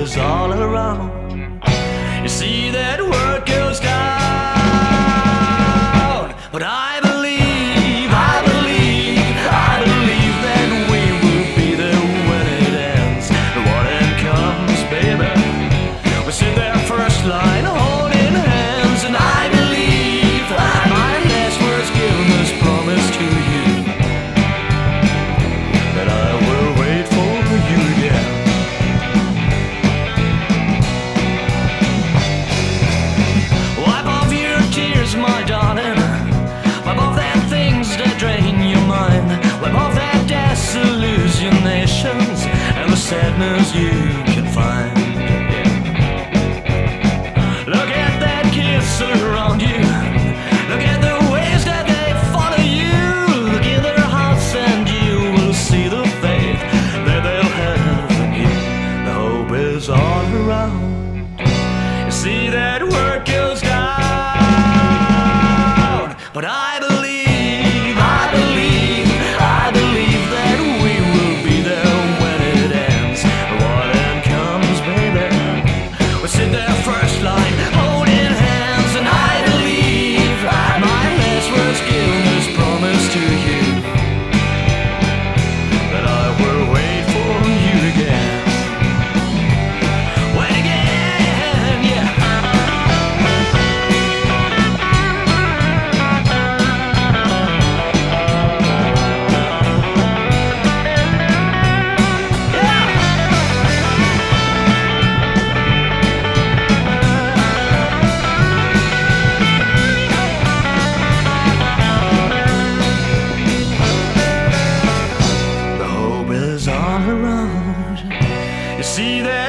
was all around. You see that word goes down, but I believe. sadness you can find. You see that?